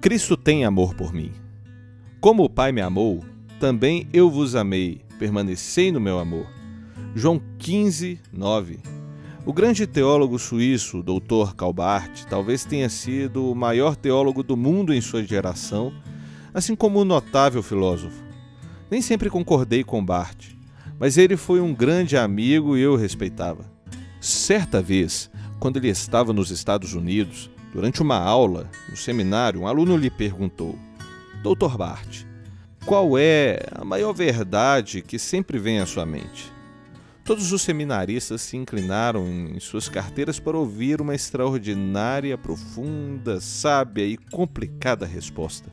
Cristo tem amor por mim. Como o Pai me amou, também eu vos amei, permanecei no meu amor. João 15, 9. O grande teólogo suíço, Dr. Calbart, talvez tenha sido o maior teólogo do mundo em sua geração, assim como o notável filósofo. Nem sempre concordei com Bart, mas ele foi um grande amigo e eu o respeitava. Certa vez, quando ele estava nos Estados Unidos, durante uma aula no seminário, um aluno lhe perguntou: Dr. Bart, qual é a maior verdade que sempre vem à sua mente? Todos os seminaristas se inclinaram em suas carteiras para ouvir uma extraordinária, profunda, sábia e complicada resposta.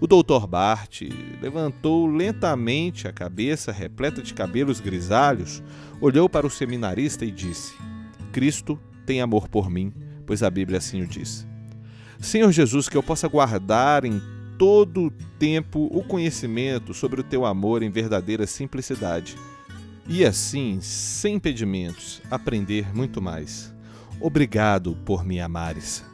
O doutor Bart levantou lentamente a cabeça repleta de cabelos grisalhos, olhou para o seminarista e disse: Cristo tem amor por mim, pois a Bíblia assim o diz. Senhor Jesus, que eu possa guardar em todo o tempo o conhecimento sobre o teu amor em verdadeira simplicidade. E assim, sem impedimentos, aprender muito mais. Obrigado por me amares.